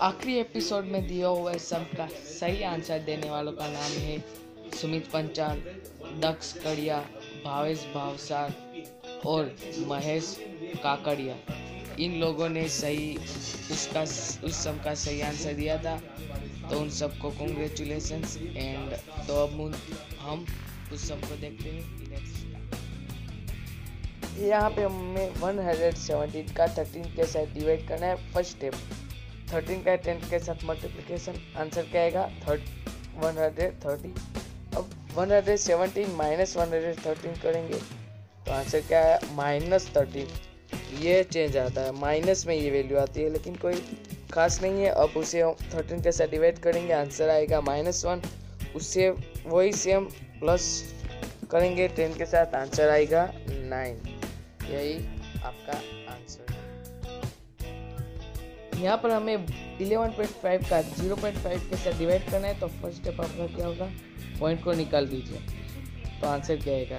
आखिरी एपिसोड में दिया हुआ है सबका सही आंसर देने वालों का नाम है सुमित पंचाल, दक्ष कड़िया, भावेश भावसार और महेश काकड़िया। इन लोगों ने सही उसका उस सब का सही आंसर दिया था। तो उन सबको कॉन्ग्रेचुलेशन एंड तो अब हम उस सबको देखते हैं यहाँ पे हमें 117 का 13 के साथ डिवाइड करना है फ़र्स्ट स्टेप 13 का 10 के साथ मल्टीप्लिकेशन आंसर क्या आएगा? थर्ट 130 अब 117 माइनस वन हंड्रेड थर्टीन करेंगे तो आंसर क्या है? माइनस थर्टीन ये चेंज आता है. माइनस में ये वैल्यू आती है, लेकिन कोई खास नहीं है। अब उसे हम थर्टीन के साथ डिवाइड करेंगे आंसर आएगा माइनस वन उससे वही सेम प्लस करेंगे टेन के साथ आंसर आएगा नाइन यही आपका आंसर यहाँ पर हमें 11.5 का 0.5 के साथ डिवाइड करना है तो फ़र्स्ट स्टेप आपका क्या होगा? पॉइंट को निकाल दीजिए। तो आंसर क्या आएगा?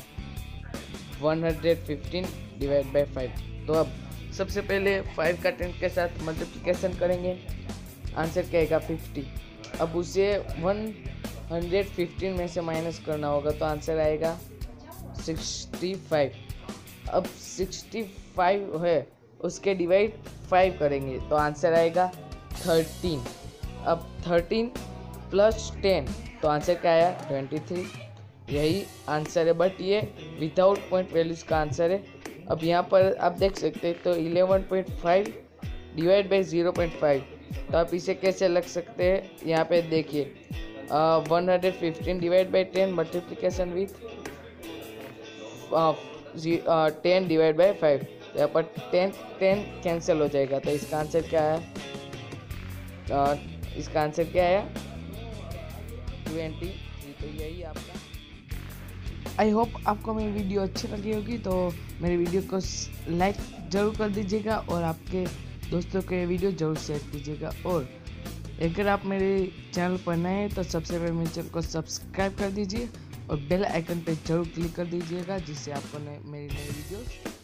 115 डिवाइड बाय 5 तो अब सबसे पहले 5 का 10 के साथ मल्टीप्लिकेशन करेंगे। आंसर क्या आएगा? 50 अब उसे 115 में से माइनस करना होगा तो आंसर आएगा 65 अब 65 है उसके डिवाइड फाइव करेंगे तो आंसर आएगा 13 अब 13 प्लस टेन तो आंसर क्या आया? 23 यही आंसर है बट ये विदाउट पॉइंट वैल्यूज़ का आंसर है. अब यहाँ पर आप देख सकते हैं तो 11.5 डिवाइड बाई 0.5 तो आप इसे कैसे लग सकते हैं? यहाँ पे देखिए one hundred fifteen divide by ten multiplication with ten divide by five यहाँ पर टेन टेन कैंसिल हो जाएगा। तो इसका आंसर क्या है? इसका आंसर क्या है? ट्वेंटी तो यही आपका। आई होप आपको मेरी वीडियो अच्छी लगी होगी तो मेरी वीडियो को लाइक ज़रूर कर दीजिएगा और आपके दोस्तों के वीडियो ज़रूर शेयर कीजिएगा। और अगर आप मेरे चैनल पर नए हैं तो सबसे पहले मेरे चैनल को सब्सक्राइब कर दीजिए और बेल आइकन पर ज़रूर क्लिक कर दीजिएगा, जिससे आपको मेरी नई वीडियोस